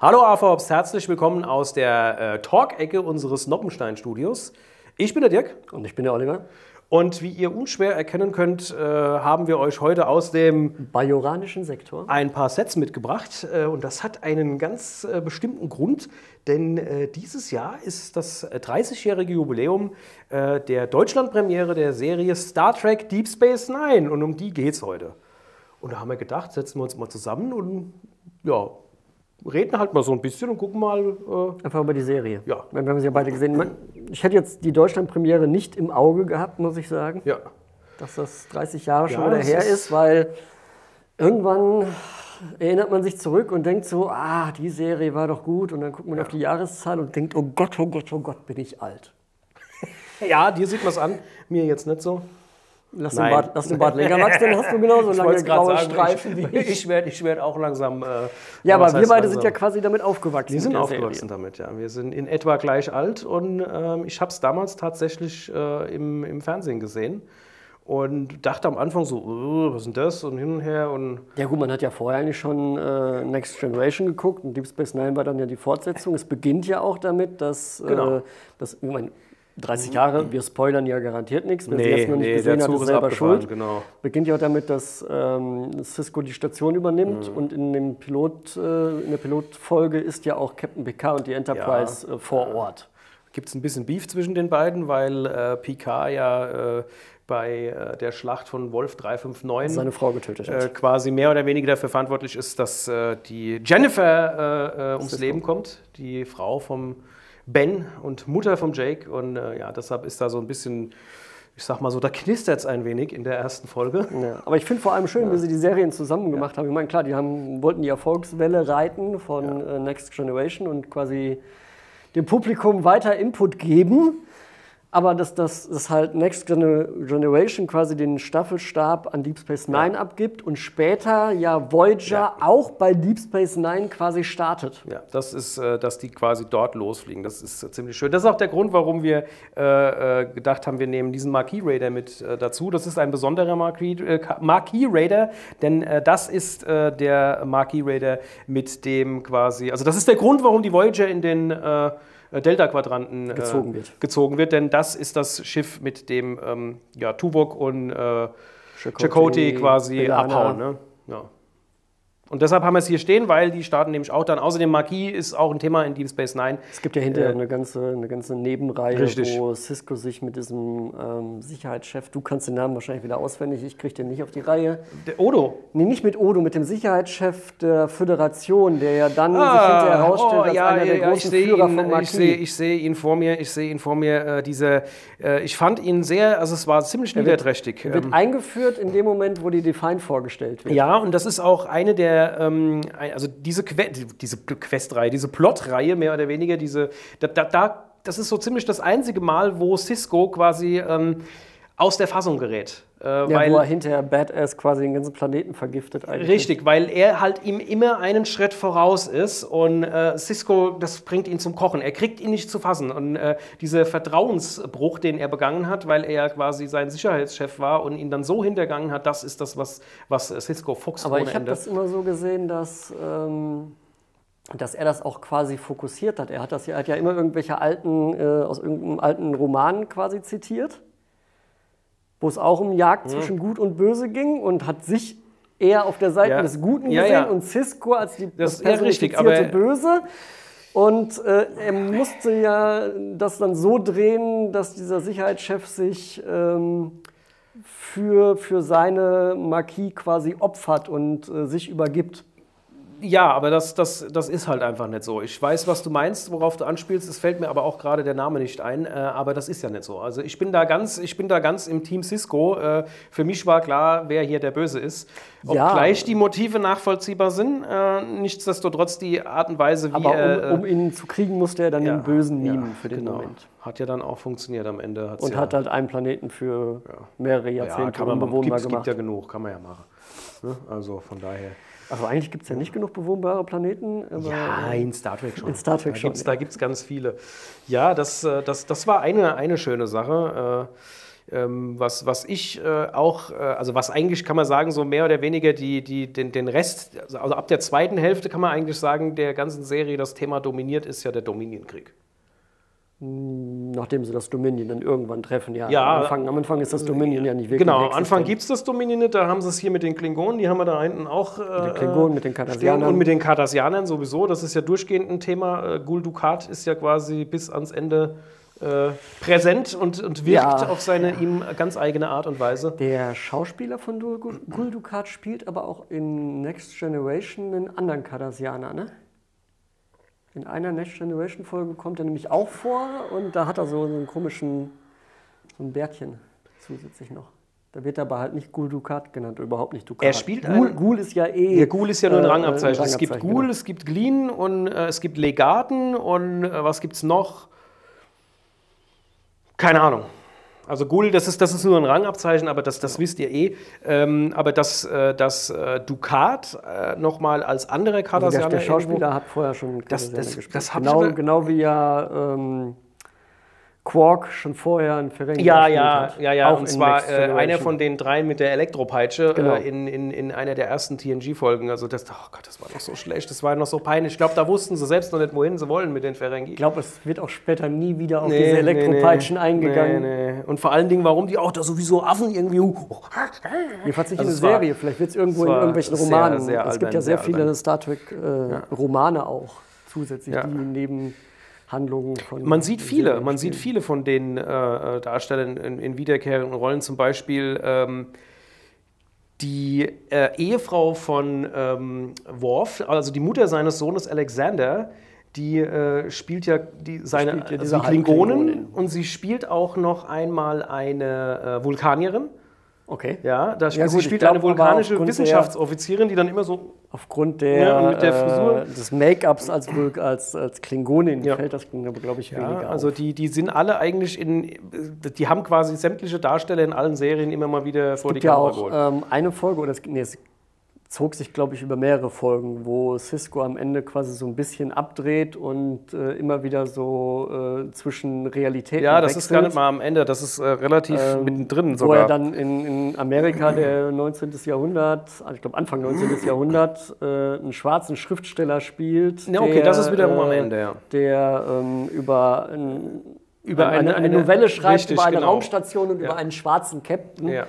Hallo AVOps, herzlich willkommen aus der äh, Talk-Ecke unseres Noppenstein-Studios. Ich bin der Dirk. Und ich bin der Oliver. Und wie ihr unschwer erkennen könnt, äh, haben wir euch heute aus dem bajoranischen Sektor ein paar Sets mitgebracht. Äh, und das hat einen ganz äh, bestimmten Grund, denn äh, dieses Jahr ist das 30-jährige Jubiläum äh, der Deutschlandpremiere der Serie Star Trek Deep Space Nine. Und um die geht es heute. Und da haben wir gedacht, setzen wir uns mal zusammen und ja, reden halt mal so ein bisschen und gucken mal. Äh Einfach über die Serie. Ja. Wir haben sie ja beide gesehen. Ich hätte jetzt die Deutschland-Premiere nicht im Auge gehabt, muss ich sagen. Ja. Dass das 30 Jahre schon wieder her ist, ist, weil irgendwann erinnert man sich zurück und denkt so, ah, die Serie war doch gut. Und dann guckt man ja. auf die Jahreszahl und denkt, oh Gott, oh Gott, oh Gott, bin ich alt. ja, dir sieht man es an, mir jetzt nicht so. Lass den, Bart, lass den Bart länger wachsen, dann hast du genauso lange graue sagen, Streifen ich, wie ich. Ich werde ich werd auch langsam. Äh, ja, aber wir beide langsam. sind ja quasi damit aufgewachsen. Wir sind aufgewachsen Serie. damit, ja. Wir sind in etwa gleich alt und ähm, ich habe es damals tatsächlich äh, im, im Fernsehen gesehen und dachte am Anfang so, oh, was ist denn das und hin und her. Und ja gut, man hat ja vorher eigentlich schon äh, Next Generation geguckt und Deep Space Nine war dann ja die Fortsetzung. Es beginnt ja auch damit, dass, genau. äh, dass ich meine, 30 Jahre, wir spoilern ja garantiert nichts. Wenn nee, Sie jetzt noch nicht nee, gesehen hat, ist selber schuld. Genau. Beginnt ja auch damit, dass ähm, Cisco die Station übernimmt mhm. und in, dem Pilot, äh, in der Pilotfolge ist ja auch Captain Picard und die Enterprise ja. äh, vor Ort. Gibt es ein bisschen Beef zwischen den beiden, weil äh, Picard ja äh, bei äh, der Schlacht von Wolf 359 seine Frau getötet hat. Äh, quasi mehr oder weniger dafür verantwortlich ist, dass die Jennifer ums Cisco. Leben kommt, die Frau vom Ben und Mutter von Jake. Und äh, ja, deshalb ist da so ein bisschen, ich sag mal so, da knistert es ein wenig in der ersten Folge. Ja, aber ich finde vor allem schön, ja. wie sie die Serien zusammen gemacht ja. haben. Ich meine, klar, die haben, wollten die Erfolgswelle reiten von äh, Next Generation und quasi dem Publikum weiter Input geben aber dass das dass halt Next Generation quasi den Staffelstab an Deep Space Nine ja. abgibt und später ja Voyager ja. auch bei Deep Space Nine quasi startet. Ja, das ist, äh, dass die quasi dort losfliegen. Das ist äh, ziemlich schön. Das ist auch der Grund, warum wir äh, gedacht haben, wir nehmen diesen Marquis Raider mit dazu. Das ist ein besonderer Marquis, Marquis Raider, denn das ist der Marquis Raider mit dem quasi, also das ist der Grund, warum die Voyager in den äh, Delta-Quadranten äh, gezogen, wird. gezogen wird. Denn das ist das Schiff, mit dem ähm, ja, Tuvok und äh, Chakotay quasi Belana. abhauen. Ne? Ja. Und deshalb haben wir es hier stehen, weil die starten nämlich auch dann. Außerdem Magie ist auch ein Thema in Deep Space Nine. Es gibt ja hinterher äh, eine, ganze, eine ganze Nebenreihe, richtig. wo Cisco sich mit diesem ähm, Sicherheitschef, du kannst den Namen wahrscheinlich wieder auswendig, ich kriege den nicht auf die Reihe. Der Odo? Nee, nicht mit Odo, mit dem Sicherheitschef der Föderation, der ja dann ah, sich hinterher herausstellt, oh, als ja, einer der ja, großen Führer ihn, von Magie. Ich sehe ich seh ihn vor mir, ich sehe ihn vor mir, äh, diese, äh, ich fand ihn sehr, also es war ziemlich er niederträchtig. Wird, wird ähm, eingeführt in dem Moment, wo die Define vorgestellt wird. Ja, und das ist auch eine der... Ähm, also diese, que diese Questreihe, diese Plotreihe mehr oder weniger, diese, da, da, das ist so ziemlich das einzige Mal, wo Cisco quasi ähm, aus der Fassung gerät. Äh, ja, weil, wo er hinterher Badass quasi den ganzen Planeten vergiftet eigentlich. Richtig, weil er halt ihm immer einen Schritt voraus ist und äh, Cisco, das bringt ihn zum Kochen. Er kriegt ihn nicht zu fassen und äh, dieser Vertrauensbruch, den er begangen hat, weil er quasi sein Sicherheitschef war und ihn dann so hintergangen hat, das ist das, was, was Cisco Fox Aber ich habe das immer so gesehen, dass... Ähm dass er das auch quasi fokussiert hat. Er hat das er hat ja immer irgendwelche alten, äh, aus irgendeinem alten Roman quasi zitiert wo es auch um Jagd mhm. zwischen Gut und Böse ging und hat sich eher auf der Seite ja. des Guten ja, gesehen ja. und Cisco als die das, das richtig, aber Böse. Und äh, er musste ja das dann so drehen, dass dieser Sicherheitschef sich ähm, für, für seine Marquis quasi opfert und äh, sich übergibt. Ja, aber das, das, das ist halt einfach nicht so. Ich weiß, was du meinst, worauf du anspielst. Es fällt mir aber auch gerade der Name nicht ein. Äh, aber das ist ja nicht so. Also ich bin da ganz, ich bin da ganz im Team Cisco. Äh, für mich war klar, wer hier der Böse ist. Obgleich ja. die Motive nachvollziehbar sind, äh, nichtsdestotrotz die Art und Weise, wie aber um, um ihn zu kriegen, musste er dann ja, den Bösen mimen ja, für den genau. Moment. Hat ja dann auch funktioniert am Ende. Und hat halt einen Planeten für mehrere Jahrzehnte ja, unbewohnbar gemacht. Es gibt ja genug, kann man ja machen. Ne? Also von daher. Also eigentlich gibt es ja nicht genug bewohnbare Planeten. ja, in Star Trek schon. In Star Trek da schon. Gibt's, ja. Da gibt es ganz viele. Ja, das, äh, das, das war eine, eine schöne Sache. Äh, ähm, was, was ich äh, auch, äh, also was eigentlich kann man sagen, so mehr oder weniger die, die, den, den Rest, also ab der zweiten Hälfte kann man eigentlich sagen, der ganzen Serie das Thema dominiert, ist ja der Dominienkrieg. Nachdem sie das Dominion dann irgendwann treffen, ja. Ja. Am Anfang, am Anfang ist das Dominion ja nicht wirklich. Genau, am. Anfang gibt es das Dominion nicht, da haben sie es hier mit den Klingonen, die haben wir da hinten auch. Äh, Mit den Klingonen, mit den stehen. Cardassianern. Und mit den Cardassianern sowieso, das ist ja durchgehend ein Thema. Äh, Gul Dukat ist ja quasi bis ans Ende äh, präsent und, und wirkt Ja. auf seine ihm ganz eigene Art und Weise. Der Schauspieler von Gul Dukat spielt aber auch in Next Generation einen anderen Cardassianer, ne? In einer Next Generation Folge kommt er nämlich auch vor und da hat er so einen komischen, so ein Bärtchen zusätzlich noch. Da wird er aber halt nicht Gul Dukat genannt, überhaupt nicht Dukat. Er spielt Gul, Gul ist ja eh. Der Ghoul ist ja nur ein äh, Rangabzeichen. ein Es gibt Ghoul, genau. es gibt Glien und äh, es gibt Legaten und äh, was gibt's noch? Keine Ahnung. Also Ghoul, das ist, das ist nur ein Rangabzeichen, aber das, das wisst ihr eh. Ähm, aber dass äh, das äh, Dukat äh, nochmal als anderer Also der, der irgendwo- Schauspieler hat vorher schon Das- das- gespielt. das ich genau, aber- genau wie ja ähm, Quark schon vorher ein Ferengi Ja, ja, hat. ja, ja. Auch Und in zwar äh, einer von den dreien mit der Elektropeitsche Genau. äh, in, in, in einer der ersten TNG-Folgen. Also das, oh Gott, das war doch so schlecht, das war noch so peinlich. Ich glaube, da wussten sie selbst noch nicht, wohin sie wollen mit den Ferengi. Ich glaube, es wird auch später nie wieder auf Nee, diese Elektropeitschen nee. eingegangen. Nee. Und vor allen Dingen, warum die auch da sowieso Affen irgendwie. Oh, Jedenfalls nicht Also in es war- Serie, vielleicht wird es irgendwo es in irgendwelchen sehr, Romanen. sehr es gibt albern, ja sehr sehr viele. Star Trek-Romane auch zusätzlich, Ja. die Nebenhandlungen von. Man sieht viele, man sieht viele von den äh, äh, Darstellern in, in wiederkehrenden Rollen. Zum Beispiel ähm, die äh, Ehefrau von ähm, Worf, also die Mutter seines Sohnes Alexander, die äh, spielt ja die, seine Spielt ja also die Klingonen Halbklingonin. und sie spielt auch noch einmal eine äh, Vulkanierin. Okay. Ja, da Ja, sie gut, spielt glaub, eine vulkanische Wissenschaftsoffizierin, die dann immer so Aufgrund der, Ja, mit der Frisur. Äh, des Make-ups als, als, als Klingonin Ja. fällt das aber, glaube ich, Ja, weniger also auf. die, die sind alle eigentlich in, die haben quasi sämtliche Darsteller in allen Serien immer mal wieder vor die ja Kamera geholt. ähm, eine Folge, oder es, nee, es zog sich, glaube ich, über mehrere Folgen, wo Cisco am Ende quasi so ein bisschen abdreht und äh, immer wieder so äh, zwischen Realität ja, das ist gar nicht mal am Ende, das ist äh, relativ Ähm, mittendrin Wo er sogar. dann in, in Amerika der 19. Jahrhundert, also ich glaube Anfang 19. Jahrhundert, äh, einen schwarzen Schriftsteller spielt. Ja, okay, der, das ist wiederum äh, am Ende, ja. Der ähm, über, ein, Über eine, eine- eine, eine- Novelle schreibt richtig, über eine genau. Raumstation und Ja. über einen schwarzen Captain. ja.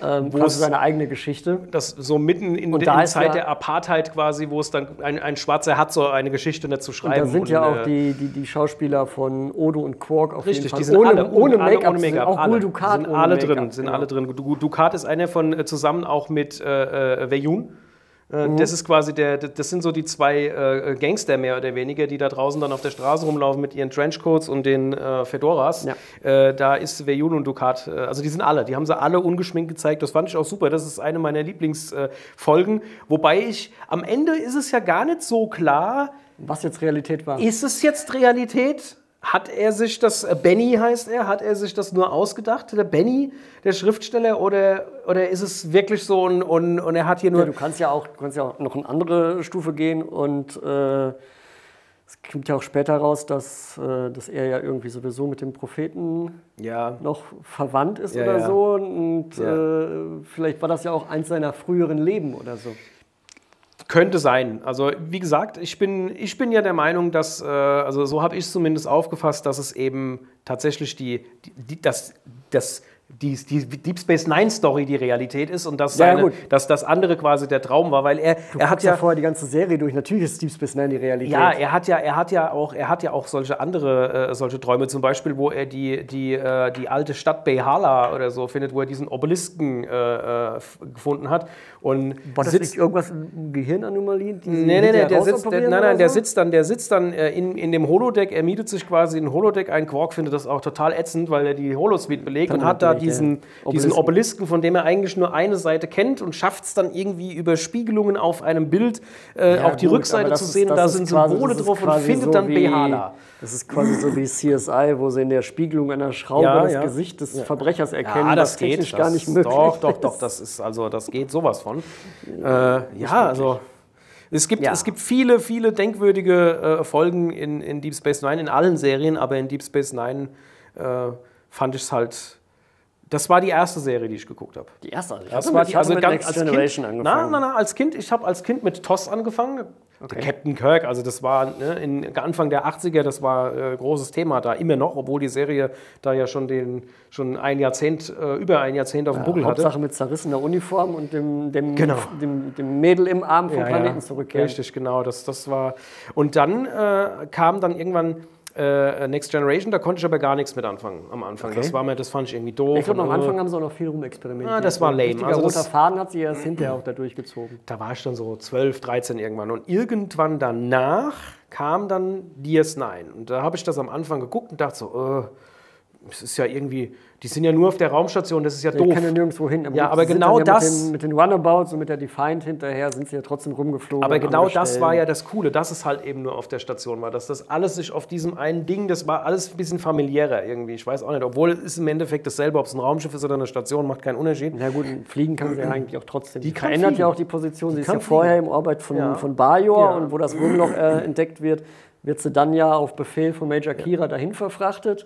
Ähm, Wo es- seine eigene Geschichte. Das so mitten in Und der Zeit ja- der Apartheid quasi, wo es dann ein, ein Schwarzer hat, so eine Geschichte nicht zu Und schreiben. da sind ja und, auch äh, die, die, die Schauspieler von Odo und Quark auf Richtig, jeden Fall. die sind ohne, alle ohne Make-up. sind auch. Gul Dukat sind ohne alle drin, sind genau. alle drin. Du- Dukat ist einer von äh, zusammen auch mit äh, äh, Veyun. Äh, Mhm. Das ist quasi der, das sind so die zwei äh, Gangster mehr oder weniger, die da draußen dann auf der Straße rumlaufen mit ihren Trenchcoats und den äh, Fedoras. Ja. Da ist Veyun und Dukat, äh, also die sind alle, die haben sie alle ungeschminkt gezeigt. Das fand ich auch super. Das ist eine meiner Lieblingsfolgen. Wobei ich, am Ende ist es ja gar nicht so klar, Was jetzt Realität war. ist es jetzt Realität? Hat er sich das, äh, Benny heißt er, hat er sich das nur ausgedacht, der Benny, der Schriftsteller, oder, oder ist es wirklich so und, und, und er hat hier nur. Ja, du kannst ja auch, du kannst ja auch noch eine andere Stufe gehen und äh, es kommt ja auch später raus, dass, äh, dass er ja irgendwie sowieso mit dem Propheten ja, noch verwandt ist Ja, oder so. Und äh, vielleicht war das ja auch eins seiner früheren Leben oder so. Könnte sein. Also wie gesagt, ich bin, ich bin ja der Meinung, dass, äh, also so habe ich es zumindest aufgefasst, dass es eben tatsächlich die, die, die das, das, die, die Deep Space Nine Story die Realität ist und dass, Ja, seine, gut. dass das andere quasi der Traum war, weil er, Du er hat ja ja vorher die ganze Serie durch. Natürlich ist Deep Space Nine die Realität. Ja, er hat ja, er hat ja auch, er hat ja auch solche andere, äh, solche Träume, zum Beispiel, wo er die, die, äh, die alte Stadt Behala oder so findet, wo er diesen Obelisken äh, äh, gefunden hat und War das sitzt. nicht irgendwas in Gehirnanomalien? Nee, nee, nee, hinterher der sitzt, der, rausoperieren nein, nein, der sitzt dann, der sitzt dann äh, in, in dem Holodeck, er mietet sich quasi ein Holodeck ein. Quark findet das auch total ätzend, weil er die Holosuite belegt Dann und hat da diesen, ja. diesen Obelisken. Obelisken, von dem er eigentlich nur eine Seite kennt und schafft es dann irgendwie über Spiegelungen auf einem Bild äh, Ja, auch die gut, Rückseite zu ist- sehen. Da sind quasi- Symbole drauf und findet so dann wie- Behala. Das ist quasi so wie CSI, wo sie in der Spiegelung einer Schraube Ja, das ja. Gesicht des Verbrechers erkennen, Ja, das was geht. technisch Das, gar nicht möglich Doch, doch, doch, das ist also, das geht sowas von. Äh, ja, also es gibt, Ja. es gibt viele, viele denkwürdige äh, Folgen in, in Deep Space Nine, in allen Serien, aber in Deep Space Nine äh, fand ich es halt Das war die erste Serie, die ich geguckt habe. Die erste, also ich Das war mit, die, also mit ganz Next als Generation kind, angefangen. Nein, nein, nein, als Kind, ich habe als Kind mit TOS angefangen. Der Captain Kirk, also das war ne, in Anfang der 80er, das war äh, großes Thema da immer noch, obwohl die Serie da ja schon den schon ein Jahrzehnt, äh, über ein Jahrzehnt auf dem Buckel hatte. Hauptsache mit zerrissener Uniform und dem, dem, Genau. dem, dem Mädel im Arm vom Ja, Planeten ja. zurückkehren. Richtig, genau. Das, das war. Und dann äh, kam dann irgendwann äh, Next Generation, da konnte ich aber gar nichts mit anfangen am Anfang. Das war mir, das fand ich irgendwie doof. Ich glaube, am Anfang haben sie auch noch viel rumexperimentiert. Ah, das war So ein lame. richtiger Also roter Faden hat sie erst hinterher auch da durchgezogen. da war ich dann so 12, 13 irgendwann. Und irgendwann danach kam dann DS9. Und da habe ich das am Anfang geguckt und dachte so, äh, es ist ja irgendwie, die sind ja nur auf der Raumstation, das ist ja Die doof. können ja nirgendwo hin. Ja, aber sie sind genau ja das- Mit den, mit den Runabouts und mit der Defiant hinterher sind sie ja trotzdem rumgeflogen. Aber genau das war ja das Coole, dass es halt eben nur auf der Station war, dass das alles sich auf diesem einen Ding, das war alles ein bisschen familiärer irgendwie. Ich weiß auch nicht, obwohl es ist im Endeffekt dasselbe, ob es ein Raumschiff ist oder eine Station, macht keinen Unterschied. Na gut, fliegen kann sie ja eigentlich auch trotzdem. Die verändert fliegen. ja auch die Position. Sie ist ja vorher im Orbit von, Ja. von Bajor Ja. und wo das Wurmloch äh, entdeckt wird, wird sie dann ja auf Befehl von Major Kira dahin verfrachtet.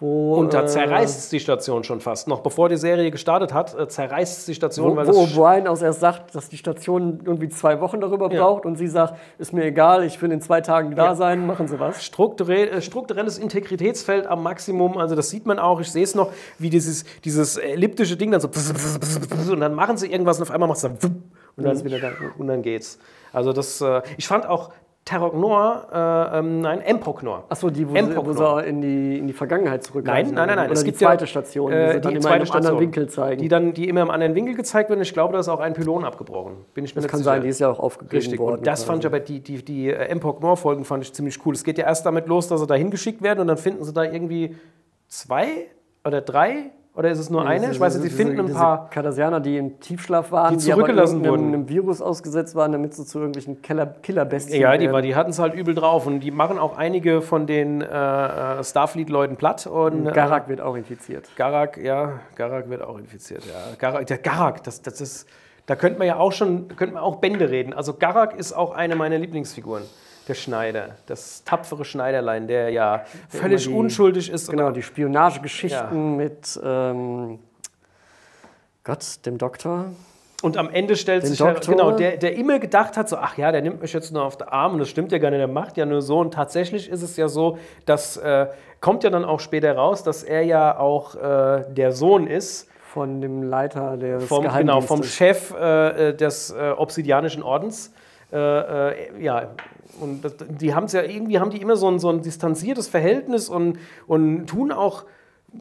Wo, Und da äh, zerreißt es die Station schon fast. Noch bevor die Serie gestartet hat, äh, zerreißt es die Station, Wo, weil wo O'Brien aus erst sagt, dass die Station irgendwie zwei Wochen darüber Ja. braucht und sie sagt, ist mir egal, ich will in zwei Tagen da sein, machen Sie was. strukturell, äh, strukturelles Integritätsfeld am Maximum. Also das sieht man auch. Ich sehe es noch, wie dieses, dieses elliptische Ding dann so und dann machen sie irgendwas und auf einmal macht es dann und dann, ist wieder da. und dann geht's. Also das, ich fand auch Terok Noir, äh, ähm, nein, Empok Noir. Achso, die, wo, sie, Empok wo sie in die, in die Vergangenheit zurückreisen. Nein, nein, nein, nein. Oder es die gibt zweite ja, Station, äh, die sie dann die immer zweite in einem anderen Station, Winkel zeigen. Die dann, die immer im anderen Winkel gezeigt werden. Ich glaube, da ist auch ein Pylon abgebrochen. Bin ich mir das kann sicher. sein, die ist ja auch aufgegeben Richtig, worden. und das fand ich aber, die, die, die äh, Empok Noir Folgen fand ich ziemlich cool. Es geht ja erst damit los, dass sie da hingeschickt werden und dann finden sie da irgendwie zwei oder drei oder ist es nur eine? Ich weiß nicht, sie finden ein paar. Cardassianer, die im Tiefschlaf waren, Die zurückgelassen aber irgendeinem- wurden. einem Virus ausgesetzt waren, damit sie zu irgendwelchen Killer, Killerbestien Ja, die, war- die hatten es halt übel drauf und die machen auch einige von den äh, äh, Starfleet-Leuten platt. Und, äh, Garak wird auch infiziert. Garak, ja, Garak wird auch infiziert. Ja. Garak, der Garak, das, das ist, da könnte man ja auch schon, könnte man auch Bände reden. Also Garak ist auch eine meiner Lieblingsfiguren. Der Schneider, das tapfere Schneiderlein, der ja völlig die- unschuldig ist. Genau, die Spionagegeschichten mit ähm, Gott, dem Doktor. Und am Ende stellt Den sich her- Doktor. genau, der, der immer gedacht hat, so, ach ja, der nimmt mich jetzt nur auf den Arm und das stimmt ja gar nicht, der macht ja nur so. Und tatsächlich ist es ja so, dass äh, kommt ja dann auch später raus, dass er ja auch äh, der Sohn ist Von dem Leiter des vom, genau, vom Chef äh, des äh, Obsidianischen Ordens. Äh, äh, ja, und das, die haben es ja irgendwie, haben die immer so ein, so ein distanziertes Verhältnis und, und tun auch,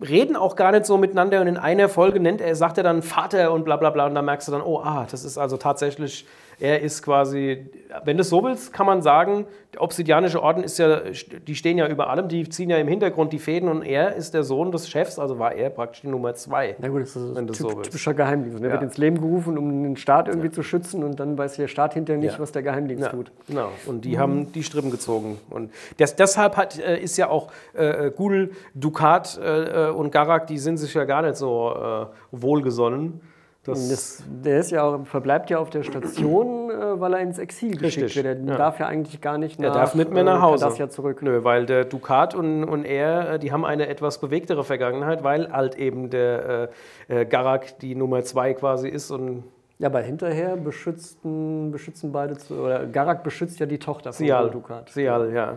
reden auch gar nicht so miteinander. Und in einer Folge nennt er, sagt er dann Vater und bla bla bla. Und da merkst du dann, oh, ah, das ist also tatsächlich, er ist quasi, wenn du es so willst, kann man sagen, der Obsidianische Orden ist ja, die stehen ja über allem, die ziehen ja im Hintergrund die Fäden und er ist der Sohn des Chefs, also war er praktisch die Nummer zwei. Na gut, das ist du typ, so typischer Geheimdienst. Der Ja. wird ins Leben gerufen, um den Staat irgendwie zu schützen und dann weiß der Staat hinterher nicht, Ja. was der Geheimdienst Ja, tut. genau. Und die haben die Strippen gezogen. Und das, deshalb hat, äh, ist ja auch äh, Gul, Dukat äh, äh, und Garak, die sind sich ja gar nicht so äh, wohlgesonnen. Das, der ist ja auch, verbleibt ja auf der Station, äh, weil er ins Exil geschickt Richtig, wird. Er ja. darf ja eigentlich gar nicht er nach, darf nicht mehr äh, nach Hause. Cardassia zurück. Nö, weil der Dukat und, und er, äh, die haben eine etwas bewegtere Vergangenheit, weil halt eben der äh, äh, Garak die Nummer zwei quasi ist und Ja, aber hinterher beschützten, beschützen beide, zu, oder Garak beschützt ja die Tochter von Sial. Dukat. Sial, ja.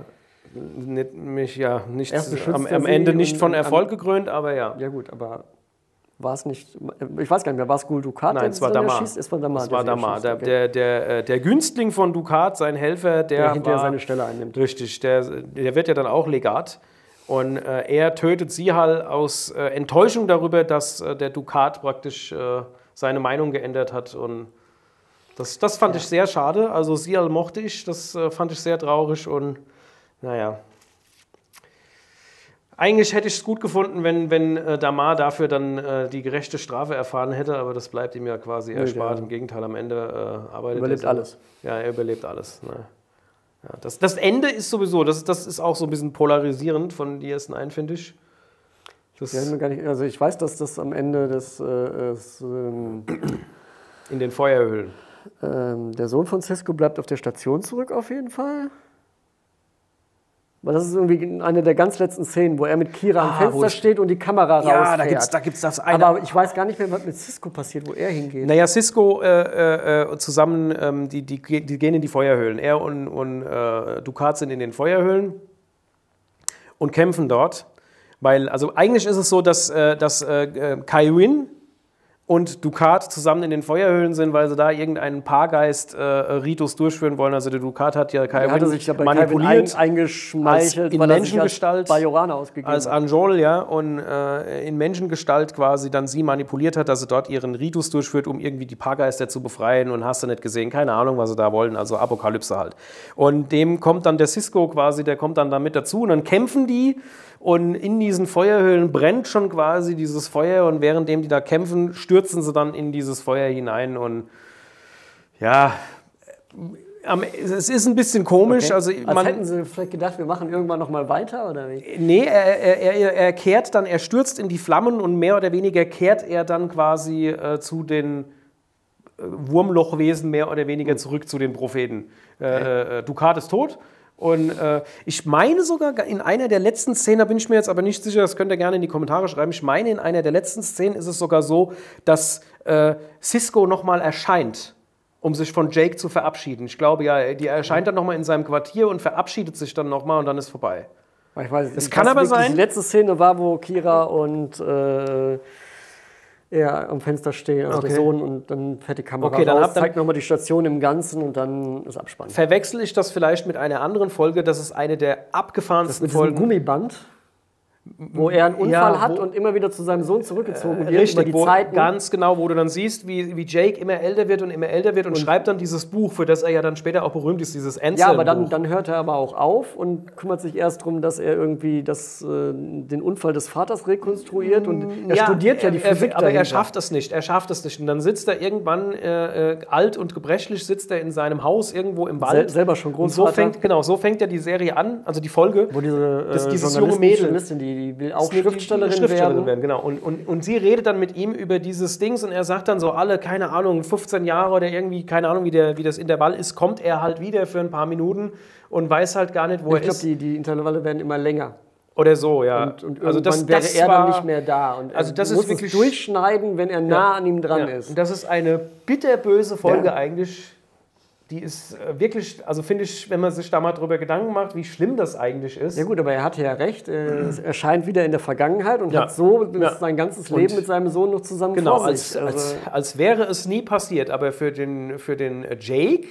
Nicht, mich ja nicht am, er am Ende nicht von am- Erfolg gekrönt, aber ja. Ja gut, aber war es nicht, ich weiß gar nicht mehr, war es Gul Dukat, Nein, der es war Damar. erschießt? Es war Damar. Das war der Damar. Der, der, der, äh, der Günstling von Dukat, sein Helfer, der, der hinterher war, seine Stelle einnimmt. Richtig, der, der wird ja dann auch Legat. Und äh, er tötet Sihal aus äh, Enttäuschung darüber, dass äh, der Dukat praktisch äh, seine Meinung geändert hat. Und das, das fand ich sehr schade. Also Sihal mochte ich, das äh, fand ich sehr traurig. Und naja. Eigentlich hätte ich es gut gefunden, wenn, wenn äh, Damar dafür dann äh, die gerechte Strafe erfahren hätte, aber das bleibt ihm ja quasi erspart. der- Im Gegenteil, am Ende äh, arbeitet Überlebt er. alles. Ja, er überlebt alles. Ne? Ja, das, das Ende ist sowieso, das, das ist auch so ein bisschen polarisierend von DS9, finde ich. Das Ja, gar nicht, also ich weiß, dass das am Ende des, äh, des, ähm, in den Feuerhöhlen. ähm, der Sohn von Cisco bleibt auf der Station zurück auf jeden Fall. Weil das ist irgendwie eine der ganz letzten Szenen, wo er mit Kira am Ah, wo Fenster steht und die Kamera Ja, rausfährt. da gibt's, da gibt's das eine. Aber ich weiß gar nicht mehr, was mit Cisco passiert, wo er hingeht. Naja, Cisco äh, äh, äh, zusammen, ähm, die, die, die gehen in die Feuerhöhlen. Er und, und äh, Ducat sind in den Feuerhöhlen und kämpfen dort. Weil, also eigentlich ist es so, dass, äh, dass äh, äh, Kaiwin und Ducat zusammen in den Feuerhöhlen sind, weil sie da irgendeinen Paargeist-Ritus durchführen wollen. Also der Ducat hat ja er Kaiwin hatte sich manipuliert. ein, eingeschmeichelt, in Menschengestalt- Bajorana ausgegeben als. Anjol, ja, und äh, in Menschengestalt quasi dann sie manipuliert hat, dass sie dort ihren Ritus durchführt, um irgendwie die Paargeister zu befreien und hast du nicht gesehen, keine Ahnung, was sie da wollen, also Apokalypse halt. Und dem kommt dann der Cisco quasi, der kommt dann da mit dazu und dann kämpfen die und in diesen Feuerhöhlen brennt schon quasi dieses Feuer und währenddem die da kämpfen, stürzen sie dann in dieses Feuer hinein und ja, es ist ein bisschen komisch, Okay. also Als man, hätten sie vielleicht gedacht, wir machen irgendwann noch mal weiter, oder wie? Nee, er, er, er, kehrt dann, er stürzt in die Flammen und mehr oder weniger kehrt er dann quasi äh, zu den äh, Wurmlochwesen mehr oder weniger zurück zu den Propheten. Äh, äh, Dukat ist tot. Und äh, ich meine sogar in einer der letzten Szenen, da bin ich mir jetzt aber nicht sicher, das könnt ihr gerne in die Kommentare schreiben. Ich meine, in einer der letzten Szenen ist es sogar so, dass äh, Cisco nochmal erscheint, um sich von Jake zu verabschieden. Ich glaube ja, die erscheint dann nochmal in seinem Quartier und verabschiedet sich dann nochmal und dann ist vorbei. Ich weiß, Es nicht, kann aber sein- Die letzte Szene war, wo Kira und äh, er am Fenster stehen, also der Okay. Sohn, und dann fährt die Kamera Okay, dann raus, zeigt nochmal die Station im Ganzen und dann ist Abspann. Verwechsel ich das vielleicht mit einer anderen Folge? Das ist eine der abgefahrensten Mit diesem Folgen. Gummiband, wo er einen Unfall Ja, hat und immer wieder zu seinem Sohn zurückgezogen wird über Richtig, die wo, Zeiten. ganz genau, wo du dann siehst, wie, wie Jake immer älter wird und immer älter wird und, schreibt dann dieses Buch, für das er ja dann später auch berühmt ist, dieses Ansel Ja, aber dann, dann hört er aber auch auf und kümmert sich erst darum, dass er irgendwie das, äh, den Unfall des Vaters rekonstruiert. Und er studiert ja die er, Physik er, Aber er dahinter. schafft es nicht, er schafft es nicht. Und dann sitzt er irgendwann, äh, äh, alt und gebrechlich, sitzt er in seinem Haus irgendwo im Wald. Sel selber schon und so fängt, genau, so fängt ja die Serie an, also die Folge. Wo diese, äh, dieses junge Mädel. Die, die will auch ist Schriftstellerin, Schriftstellerin werden. Genau. Und, und, und sie redet dann mit ihm über dieses Dings und er sagt dann so alle, keine Ahnung, 15 Jahre oder irgendwie, keine Ahnung, wie, der, wie das Intervall ist, kommt er halt wieder für ein paar Minuten und weiß halt gar nicht, wo Ich er glaube, ist. die, die Intervalle werden immer länger. Oder so, ja. Und, und also das, wäre das er war, dann nicht mehr da. Und also das ist muss wirklich- es durchschneiden, wenn er nah an ihm dran Ja, ist. und das ist eine bitterböse Folge Ja. eigentlich. Die ist äh, wirklich, also finde ich, wenn man sich da mal drüber Gedanken macht, wie schlimm das eigentlich ist. Ja gut, aber er hatte ja recht. Er erscheint wieder in der Vergangenheit und Ja. hat so Ja. sein ganzes Und- Leben mit seinem Sohn noch zusammen Genau, als, sich. als, Also, als wäre es nie passiert. Aber für den, für den Jake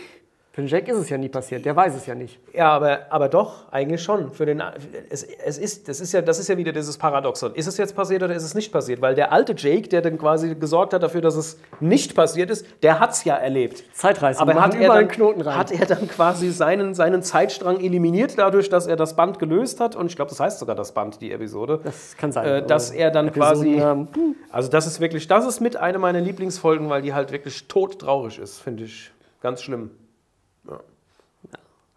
für den Jack ist es ja nie passiert. Der weiß es ja nicht. Ja, aber, aber doch, eigentlich schon. Für den, es, es ist, das, ist ja, das ist ja wieder dieses Paradoxon. Ist es jetzt passiert oder ist es nicht passiert? Weil der alte Jake, der dann quasi gesorgt hat dafür, dass es nicht passiert ist, der hat es ja erlebt. Zeitreisen, Aber hat er, dann, Knoten rein. hat er dann quasi seinen, seinen Zeitstrang eliminiert, dadurch, dass er das Band gelöst hat? Und ich glaube, das heißt sogar das Band, die Episode. Das kann sein. Äh, dass er dann quasi. Episodennamen. Also, das ist wirklich, das ist mit einer meiner Lieblingsfolgen, weil die halt wirklich todtraurig ist, finde ich. Ganz schlimm.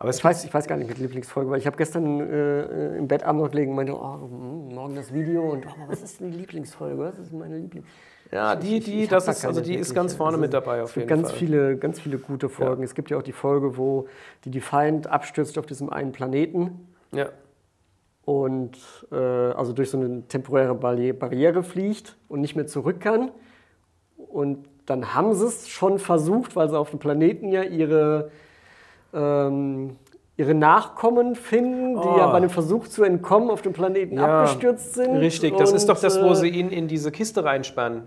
Ja. Aber Ich weiß, ich weiß gar nicht mit Lieblingsfolge, weil ich habe gestern äh, im Bett abends noch gelegen und meinte, oh, hm, morgen das Video und oh, was ist denn die Lieblingsfolge? Was ist meine Lieblings? Ja, die, Ich- die, ich hab das da ist, also die ist ganz vorne Also mit dabei auf jeden ganz Fall. viele, ganz viele gute Folgen. Es gibt ja auch die Folge, wo die Defiant abstürzt auf diesem einen Planeten Ja. und äh, also durch so eine temporäre Barri Barriere fliegt und nicht mehr zurück kann. Und dann haben sie es schon versucht, weil sie auf dem Planeten ja ihre, ähm, ihre Nachkommen finden, die Oh. ja bei dem Versuch zu entkommen auf dem Planeten Ja, abgestürzt sind. Richtig, das ist doch das, wo äh, sie ihn in diese Kiste reinsperren.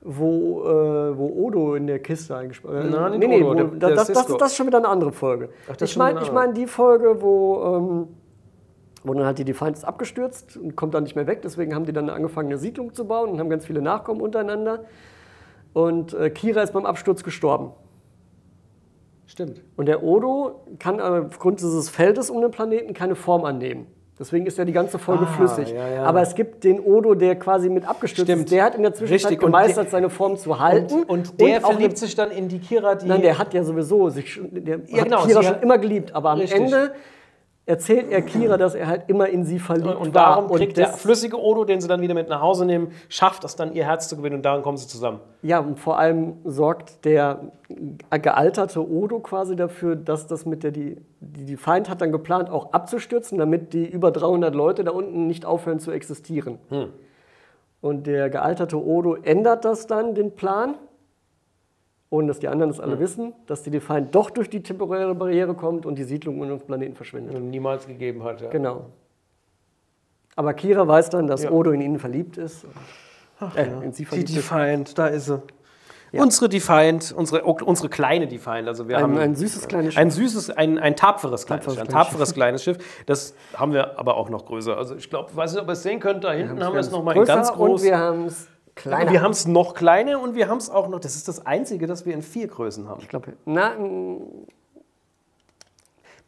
wo, äh, wo Odo in der Kiste eingesperrt ist. Nein, nicht nee, nee, Odo, wo, der- das, der das, das, das ist schon wieder eine andere Folge. Ach, ich meine eine ich mein die Folge, wo, ähm, wo dann halt die Defiance abgestürzt und kommt dann nicht mehr weg. Deswegen haben die dann angefangen, eine Siedlung zu bauen und haben ganz viele Nachkommen untereinander. Und äh, Kira ist beim Absturz gestorben. Stimmt. Und der Odo kann aber aufgrund dieses Feldes um den Planeten keine Form annehmen. Deswegen ist ja die ganze Folge Ah, flüssig. ja, ja. Aber es gibt den Odo, der quasi mit abgestürzt Stimmt. ist. Der hat in der Zwischenzeit Richtig, und gemeistert, der- seine Form zu halten. Und, und der auch verliebt sich dann in die Kira, die. Nein, der hat ja sowieso sich schon, der Ja, hat genau, Kira sie schon hat- immer geliebt, aber am Richtig. Ende erzählt er Kira, dass er halt immer in sie verliebt Und war. darum kriegt der flüssige Odo, den sie dann wieder mit nach Hause nehmen, schafft es dann, ihr Herz zu gewinnen und daran kommen sie zusammen. Ja, und vor allem sorgt der gealterte Odo quasi dafür, dass das mit der, die, die, Feind hat dann geplant, auch abzustürzen, damit die über 300 Leute da unten nicht aufhören zu existieren. Und der gealterte Odo ändert das dann, den Plan, ohne dass die anderen das alle wissen, dass die, die Feind doch durch die temporäre Barriere kommt und die Siedlung den Planeten verschwindet. Niemals gegeben hat. Ja. Genau. Aber Kira weiß dann, dass Ja. Odo in ihn verliebt ist. äh, in sie Die verliebt ist. Defiant, da ist sie. Unsere Defiant, unsere, unsere kleine Defiant. Also wir Ein, haben ein süßes kleines Ein süßes, ein, ein tapferes kleines Tapferes Schiff. Ein tapferes kleines Schiff. Das haben wir aber auch noch größer. Also ich glaube, weiß nicht, ob ihr es sehen könnt, da hinten haben wir es nochmal in ganz groß. Und wir haben es kleiner. wir haben es noch kleiner und wir haben es auch noch, das ist das Einzige, das wir in vier Größen haben. ich glaube, na,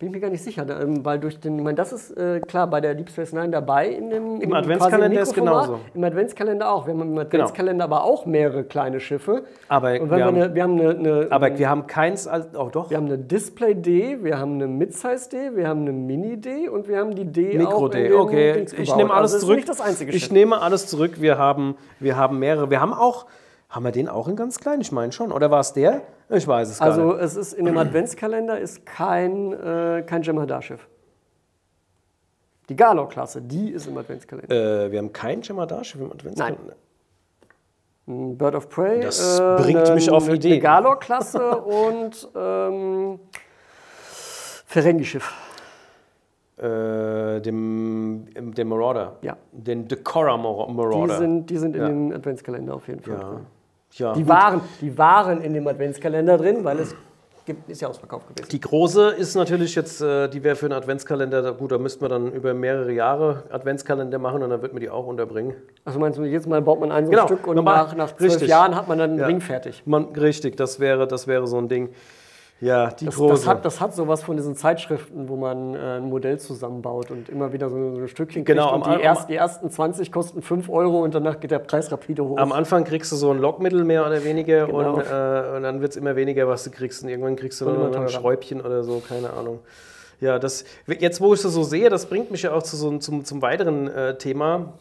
bin ich mir gar nicht sicher, ähm, weil durch den, ich meine, das ist äh, klar bei der Deep Space Nine dabei in dem Im Adventskalender ist genauso. Im Adventskalender auch. Wir haben im Adventskalender aber auch mehrere kleine Schiffe. Aber wir wir, haben- eine, wir haben eine, eine Aber wir haben keins, als- auch doch, wir haben eine Display D, wir haben eine Midsize D, wir haben eine Mini D und wir haben die D auch in Mikro-D. den Okay, ich nehme alles also das zurück. Ist nicht das einzige ich nehme alles zurück. Wir haben, wir haben mehrere. Wir haben auch, haben wir den auch in ganz klein? Ich meine schon. Oder war es der? Ich weiß es gar Also nicht. es ist in dem Adventskalender ist kein, äh, kein Jem'Hadar-Schiff. Die Galor-Klasse, die ist im Adventskalender. Äh, wir haben kein Jemadar-Schiff im Adventskalender. Ein Bird of Prey. Das bringt mich auf Ideen. Eine Galor-Klasse und ähm, Ferengi-Schiff. Äh, dem, dem Marauder. Ja. Den Decora Mar- Die Marauder. sind, die sind in Ja. dem Adventskalender auf jeden Fall. ja. Ja. Die, waren, die waren in dem Adventskalender drin, weil es gibt, ist ja ausverkauft gewesen. Die große ist natürlich jetzt, äh, die wäre für einen Adventskalender, da- gut, da müsste man dann über mehrere Jahre Adventskalender machen und dann wird man die auch unterbringen. Also meinst du, jedes Mal baut man ein so ein Genau, Stück und normal. nach, nach zwölf. Jahren hat man dann einen Ja. Ring fertig. Man, richtig, das wäre, das wäre so ein Ding. Ja, die Das, große. das, hat, das hat sowas von diesen Zeitschriften, wo man äh, ein Modell zusammenbaut und immer wieder so, so ein Stückchen kriegt. Genau, und am- die, erst, die ersten 20 kosten 5 Euro und danach geht der Preis rapide hoch. Am Anfang kriegst du so ein Lockmittel mehr oder weniger Genau. und, äh, und dann wird es immer weniger, was du kriegst. Und irgendwann kriegst du immer noch ein. Schräubchen oder so, keine Ahnung. Ja, das, jetzt wo ich das so sehe, das bringt mich ja auch zu so, zum, zum weiteren äh, Thema.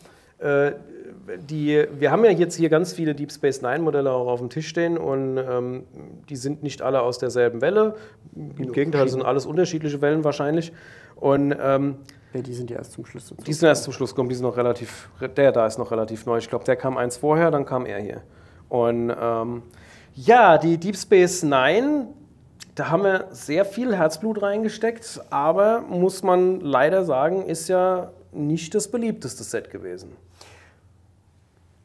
Die, wir haben ja jetzt hier ganz viele Deep Space Nine Modelle auch auf dem Tisch stehen und ähm, die sind nicht alle aus derselben Welle. Im Gegenteil, sind alles unterschiedliche Wellen wahrscheinlich. Und ähm, ja, die sind ja erst zum Schluss dazu. die sind erst zum Schluss gekommen, die sind noch relativ, der da ist noch relativ neu. Ich glaube, der kam eins vorher, dann kam er hier. Und ähm, ja, die Deep Space Nine, da haben wir sehr viel Herzblut reingesteckt, aber muss man leider sagen, ist ja nicht das beliebteste Set gewesen.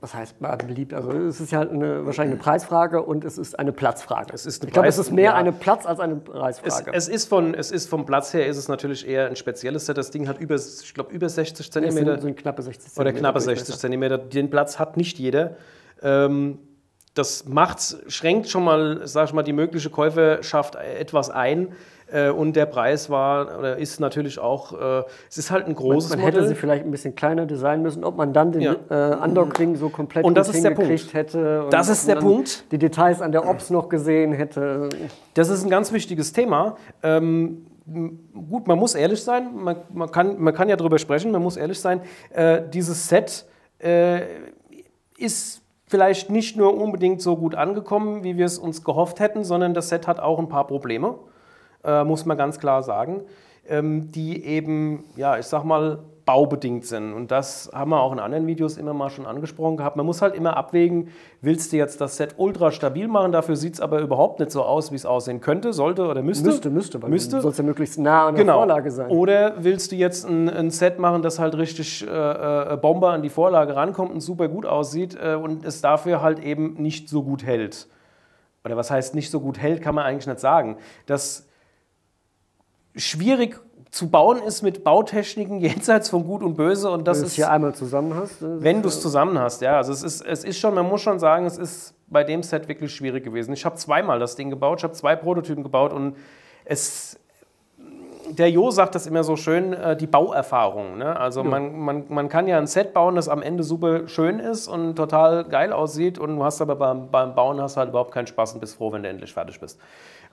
Was heißt beliebt? Also es ist ja halt eine, wahrscheinlich eine Preisfrage und es ist eine Platzfrage. Es ist ich glaube, es ist mehr ja. eine Platz als eine Es, Preisfrage. es, ist von, es ist vom Platz her ist es natürlich eher ein spezielles Set. Das Ding hat über, ich glaube, über 60 es Zentimeter. sind, sind knappe 60 Oder Zentimeter knappe Durchmesser. 60 Zentimeter. Den Platz hat nicht jeder. Ähm, das macht's, schränkt schon mal, sag ich mal, die mögliche Käuferschaft etwas ein. Äh, und der Preis war oder ist natürlich auch, äh, es ist halt ein großes Man hätte Modell. sie vielleicht ein bisschen kleiner designen müssen, ob man dann den Ja. äh, Undock-Ring so komplett Und das ist der hingekriegt Punkt. hätte. Und Das ist der Punkt. Die Details an der Ops noch gesehen hätte. Das ist ein ganz wichtiges Thema. Ähm, gut, man muss ehrlich sein, man, man, kann, man kann ja darüber sprechen, man muss ehrlich sein. Äh, dieses Set äh, ist vielleicht nicht nur unbedingt so gut angekommen, wie wir es uns gehofft hätten, sondern das Set hat auch ein paar Probleme, äh, muss man ganz klar sagen, ähm, die eben, ja, ich sag mal, baubedingt sind. Und das haben wir auch in anderen Videos immer mal schon angesprochen gehabt. Man muss halt immer abwägen, willst du jetzt das Set ultra stabil machen, dafür sieht es aber überhaupt nicht so aus, wie es aussehen könnte, sollte oder müsste. Müsste, müsste, weil Müsste. du sollst ja möglichst nah an der Genau. Vorlage sein. Oder willst du jetzt ein, ein Set machen, das halt richtig äh, äh, Bomber an die Vorlage rankommt und super gut aussieht äh, und es dafür halt eben nicht so gut hält? Oder was heißt nicht so gut hält, kann man eigentlich nicht sagen. Das schwierig zu bauen ist mit Bautechniken jenseits von Gut und Böse und das Wenn du es hier einmal zusammen hast. wenn du es zusammen hast, ja. Also es ist, es ist schon, man muss schon sagen, es ist bei dem Set wirklich schwierig gewesen. Ich habe zweimal das Ding gebaut, ich habe zwei Prototypen gebaut und es, der Jo sagt das immer so schön, äh, die Bauerfahrung. Ne? Also ja. man, man, man kann ja ein Set bauen, das am Ende super schön ist und total geil aussieht und du hast aber beim, beim Bauen hast halt überhaupt keinen Spaß und bist froh, wenn du endlich fertig bist.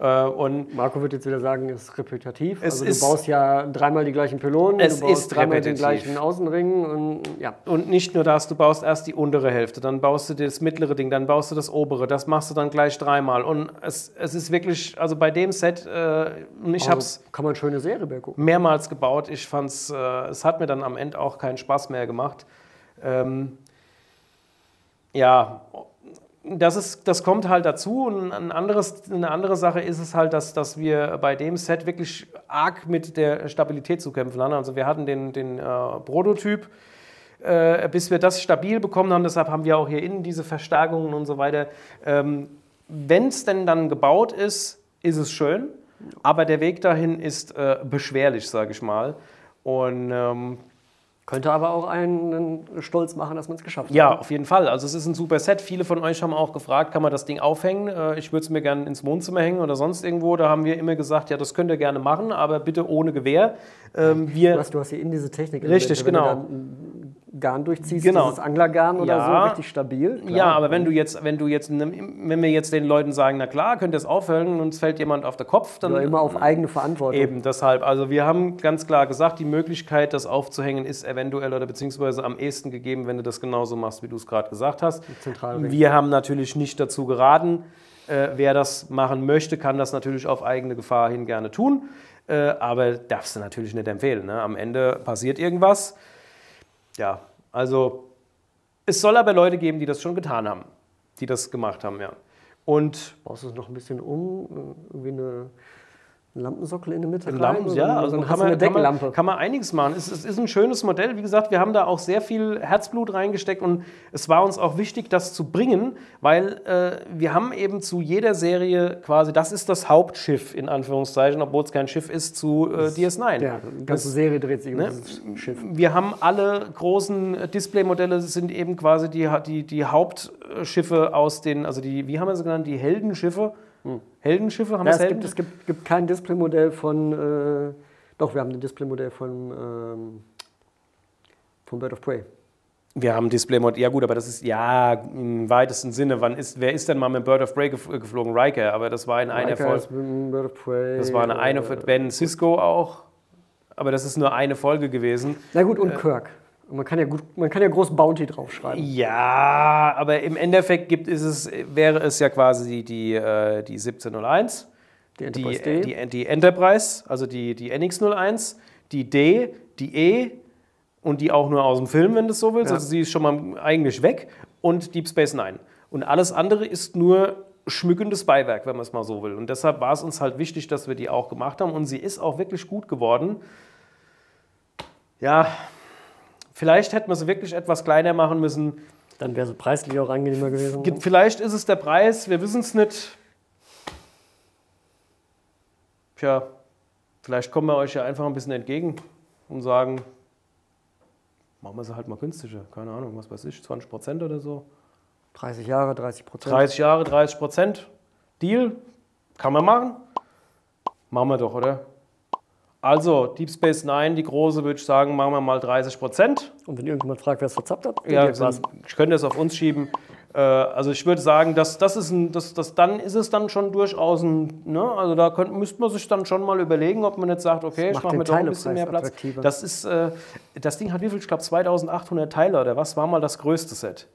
Äh, und Marco wird jetzt wieder sagen, es ist repetitiv. also du baust ja dreimal die gleichen Pylonen, es du baust dreimal repetitiv. den gleichen Außenring. Und, ja. und nicht nur das, du baust erst die untere Hälfte, dann baust du das mittlere Ding, dann baust du das obere, das machst du dann gleich dreimal. Und es, es ist wirklich, also bei dem Set, äh, ich habe es kann man schöne Serie gucken. mehrmals gebaut. Ich fand es, äh, es hat mir dann am Ende auch keinen Spaß mehr gemacht. Ähm, ja, das, ist, das kommt halt dazu. Und ein anderes, eine andere Sache ist es halt, dass, dass wir bei dem Set wirklich arg mit der Stabilität zu kämpfen haben. Also wir hatten den, den äh, Prototyp, äh, bis wir das stabil bekommen haben. Deshalb haben wir auch hier innen diese Verstärkungen und so weiter. Ähm, Wenn es denn dann gebaut ist, ist es schön. Aber der Weg dahin ist äh, beschwerlich, sage ich mal. Und ähm, könnte aber auch einen stolz machen, dass man es geschafft hat. Ja, auf jeden Fall. Also es ist ein super Set. Viele von euch haben auch gefragt, kann man das Ding aufhängen? Äh, ich würde es mir gerne ins Wohnzimmer hängen oder sonst irgendwo. Da haben wir immer gesagt, ja, das könnt ihr gerne machen, aber bitte ohne Gewehr. Ähm, wir du, hast, du hast hier in diese Technik. Richtig, genau. Garn durchziehst, genau. dieses Anglergarn oder ja. so, richtig stabil. Klar. Ja, aber wenn du jetzt, wenn du jetzt, wenn wir jetzt den Leuten sagen, na klar, könnt ihr es aufhängen und es fällt jemand auf den Kopf, dann. Oder immer auf eigene Verantwortung. Eben, deshalb. Also wir haben ganz klar gesagt, die Möglichkeit, das aufzuhängen, ist eventuell oder beziehungsweise am ehesten gegeben, wenn du das genauso machst, wie du es gerade gesagt hast. Wir haben natürlich nicht dazu geraten. Äh, wer das machen möchte, kann das natürlich auf eigene Gefahr hin gerne tun. Äh, aber darfst du natürlich nicht empfehlen. Ne? Am Ende passiert irgendwas ja, also es soll aber Leute geben, die das schon getan haben, die das gemacht haben, ja. Und Baust du es noch ein bisschen um, irgendwie eine ein Lampensockel in der Mitte rein? Lampen, ja, also kann man, kann, man, kann man einiges machen. Es, es, ist ein schönes Modell. Wie gesagt, wir haben da auch sehr viel Herzblut reingesteckt und es war uns auch wichtig, das zu bringen, weil äh, wir haben eben zu jeder Serie quasi, das ist das Hauptschiff in Anführungszeichen, obwohl es kein Schiff ist, zu äh, DS9. Ja, die ganze das, Serie dreht sich um ne? dieses Schiff. Wir haben alle großen Displaymodelle, sind eben quasi die, die, die Hauptschiffe aus den, also die, wie haben wir sie genannt, die Heldenschiffe hm. Heldenschiffe haben ja, es Helden? Gibt, es gibt, gibt kein Displaymodell von. Äh, doch, wir haben ein Displaymodell von, ähm, von Bird of Prey. Wir haben Displaymodell, ja gut, aber das ist ja im weitesten Sinne. Wann ist, wer ist denn mal mit Bird of Prey geflogen? Riker, aber das war in einer Folge. Bird of Prey. Das war eine, eine für Ben Cisco auch, aber das ist nur eine Folge gewesen. Na gut, und äh, Kirk. Man kann ja, gut, man kann ja groß Bounty draufschreiben. Ja, aber im Endeffekt gibt, ist es, wäre es ja quasi die, die, die 1701, die Enterprise, die, die, die, Enterprise, also die, die NX01, die D, die E und die auch nur aus dem Film, wenn du so willst. Ja. Also sie ist schon mal eigentlich weg und Deep Space Nine. Und alles andere ist nur schmückendes Beiwerk, wenn man es mal so will. Und deshalb war es uns halt wichtig, dass wir die auch gemacht haben. Und sie ist auch wirklich gut geworden. Ja, Vielleicht hätten wir sie wirklich etwas kleiner machen müssen. Dann wäre sie preislich auch angenehmer gewesen. Vielleicht ist es der Preis, wir wissen es nicht. Tja, vielleicht kommen wir euch ja einfach ein bisschen entgegen und sagen, machen wir sie halt mal günstiger. Keine Ahnung, was weiß ich, 20 Prozent oder so. 30 Jahre, 30 Prozent. 30 Jahre, 30 Prozent. Deal, kann man machen. Machen wir doch, oder? Also, Deep Space Nine, die große, würde ich sagen, machen wir mal 30 Prozent. Und wenn irgendjemand fragt, wer es verzappt hat, ja, ich könnte es auf uns schieben. Äh, also ich würde sagen, dass das ist ein, das, das, dann ist es dann schon durchaus ein, ne? also da könnte, müsste man sich dann schon mal überlegen, ob man nicht sagt, okay, ich mache mir doch ein bisschen mehr Platz. Das ist, äh, das Ding hat wie viel? Ich glaube 2800 Teile oder was war mal das größte Set?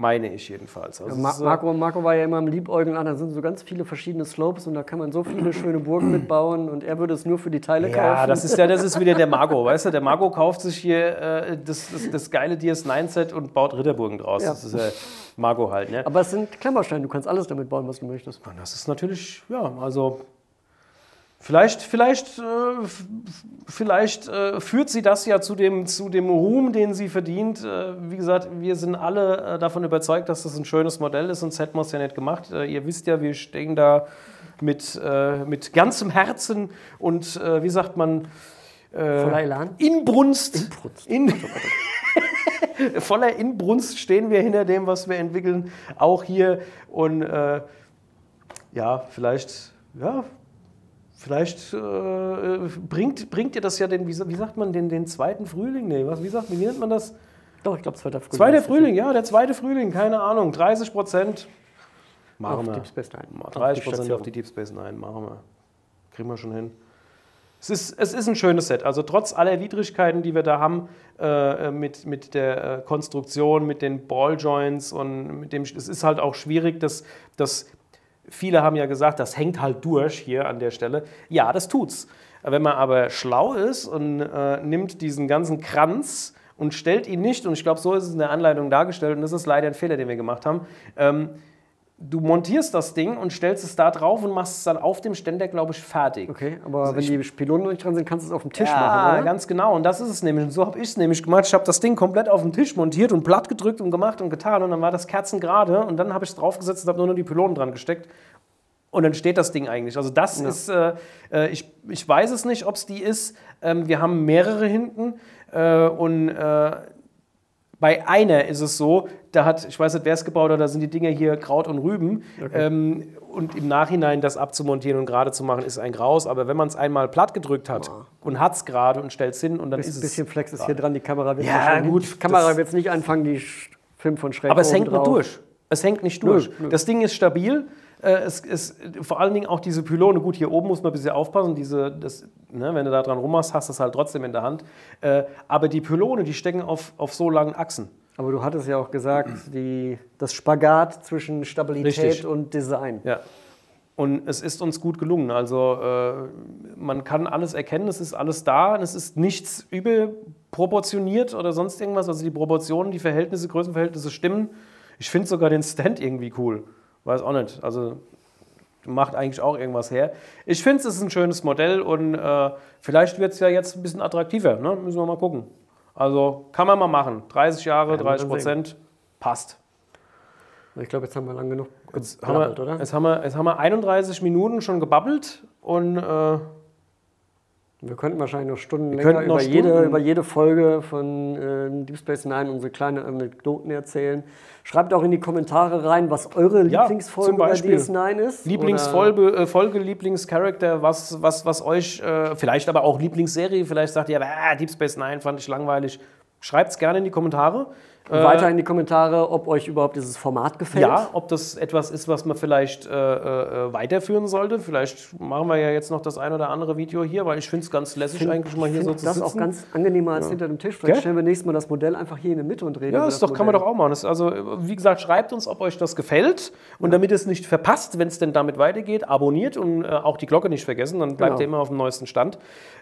Meine ich jedenfalls. Also ja, Marco, Marco war ja immer im Liebäugeln an, da sind so ganz viele verschiedene Slopes und da kann man so viele schöne Burgen mitbauen und er würde es nur für die Teile ja, kaufen. Ja, das ist ja das ist wieder der Marco, weißt du? Der Marco kauft sich hier äh, das, das, das, geile DS9-Set und baut Ritterburgen draus. Ja. Das ist ja Marco halt. Ne? Aber es sind Klemmersteine, du kannst alles damit bauen, was du möchtest. Das ist natürlich, ja, also Vielleicht, vielleicht, äh, vielleicht äh, führt sie das ja zu dem, zu dem Ruhm, den sie verdient. Äh, wie gesagt, wir sind alle davon überzeugt, dass das ein schönes Modell ist, sonst hätten wir es ja nicht gemacht. ihr wisst ja, wir stehen da mit, mit ganzem Herzen und, wie sagt man, voller Elan? Inbrunst. Inbrunst. In, voller Inbrunst stehen wir hinter dem, was wir entwickeln, auch hier. Und ja, vielleicht, ja, Vielleicht äh, bringt, bringt ihr das ja den, wie, wie sagt man, den, den zweiten Frühling? Nee, was, wie, sagt, wie nennt man das? Doch, ich glaube, zweiter Frühling. Zweiter Frühling, ja, der zweite Frühling, keine Ahnung, 30 Prozent. Machen Auf wir. Deep Space Nine. 30 Auf die Prozent auf die Deep Space Nine, machen wir. Kriegen wir schon hin. Es ist, es ist ein schönes Set. Also trotz aller Widrigkeiten, die wir da haben, äh, mit, mit der äh, Konstruktion, mit den Balljoints und mit dem, es ist halt auch schwierig, dass, dass viele haben ja gesagt, das hängt halt durch hier an der Stelle. Ja, das tut's. Wenn man aber schlau ist und äh, nimmt diesen ganzen Kranz und stellt ihn nicht, und ich glaube, so ist es in der Anleitung dargestellt, und das ist leider ein Fehler, den wir gemacht haben, ähm, du montierst das Ding und stellst es da drauf und machst es dann auf dem Ständer, glaube ich, fertig. Okay, aber wenn die Pylonen noch nicht dran sind, kannst du es auf dem Tisch ja, machen, oder? ganz genau. Und das ist es nämlich. Und so habe ich es nämlich gemacht. Ich habe das Ding komplett auf den Tisch montiert und platt gedrückt und gemacht und getan. Und dann war das kerzengerade. Und dann habe ich es draufgesetzt und habe nur noch die Pylonen dran gesteckt. Und dann steht das Ding eigentlich. Also das ist, äh, äh, ich, ich weiß es nicht, ob es die ist. Ähm, wir haben mehrere hinten. Äh, und äh, bei einer ist es so, da hat, ich weiß nicht, wer es gebaut hat, da sind die Dinger hier Kraut und Rüben. Ähm, und im Nachhinein das abzumontieren und gerade zu machen, ist ein Graus. Aber wenn man es einmal platt gedrückt hat und hat es gerade und stellt es hin und dann Ein ist es. bisschen Flex ist hier dran, die Kamera wird Ja, gut, Die Kamera wird jetzt nicht anfangen, die Film von schräg Aber es hängt nicht drauf. durch. Es hängt nicht durch. Nö, nö. Das Ding ist stabil. Äh, Es ist vor allen Dingen auch diese Pylone. Gut, hier oben muss man ein bisschen aufpassen. Diese, das, ne, wenn du da dran rummachst, hast du es halt trotzdem in der Hand. Äh, aber die Pylone, die stecken auf, auf so langen Achsen. Aber du hattest ja auch gesagt, die, das Spagat zwischen Stabilität Richtig. und Design. Ja. Und es ist uns gut gelungen. Also äh, man kann alles erkennen, es ist alles da und es ist nichts überproportioniert oder sonst irgendwas. Also die Proportionen, die Verhältnisse, Größenverhältnisse stimmen. Ich finde sogar den Stand irgendwie cool. Weiß auch nicht. Also macht eigentlich auch irgendwas her. Ich finde, es ist ein schönes Modell und äh, vielleicht wird es ja jetzt ein bisschen attraktiver. Ne? Müssen wir mal gucken. Also kann man mal machen. 30 Jahre, wir dann 30 Prozent, passt. Ich glaube, jetzt haben wir lang genug Jetzt haben, wir, geplappert, oder? Jetzt, haben wir, jetzt haben wir 31 Minuten schon gebabbelt und äh, Wir könnten wahrscheinlich noch Stunden länger noch über, Jede, Stunden- über jede Folge von äh, Deep Space Nine unsere kleine Anekdoten erzählen. Schreibt auch in die Kommentare rein, was eure Ja, Lieblingsfolge bei Beispiel. DS9 ist. Lieblingsfolge, äh, Folge, Lieblingscharakter, was, was, was euch, äh, vielleicht aber auch Lieblingsserie, vielleicht sagt ihr, ah, Deep Space Nine fand ich langweilig. Schreibt es gerne in die Kommentare. Und weiter in die Kommentare, ob euch überhaupt dieses Format gefällt. Ja, ob das etwas ist, was man vielleicht äh, äh, weiterführen sollte. Vielleicht machen wir ja jetzt noch das ein oder andere Video hier, weil ich finde es ganz lässig, eigentlich mal hier so zu das sitzen. auch ganz angenehmer als hinter dem Tisch. Vielleicht Gell? stellen wir nächstes Mal das Modell einfach hier in der Mitte und reden Ja, das das doch, kann man doch auch machen. Das, also, wie gesagt, schreibt uns, ob euch das gefällt. Und damit ihr es nicht verpasst, wenn es denn damit weitergeht, abonniert und äh, auch die Glocke nicht vergessen. Dann bleibt Genau. ihr immer auf dem neuesten Stand.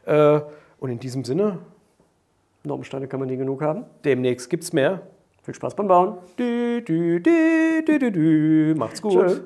Äh, und in diesem Sinne, Normensteine kann man nie genug haben. demnächst gibt es mehr. Viel Spaß beim Bauen. Dü, dü, dü. Macht's gut. Tschö.